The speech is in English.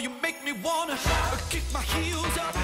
You make me wanna kick my heels up.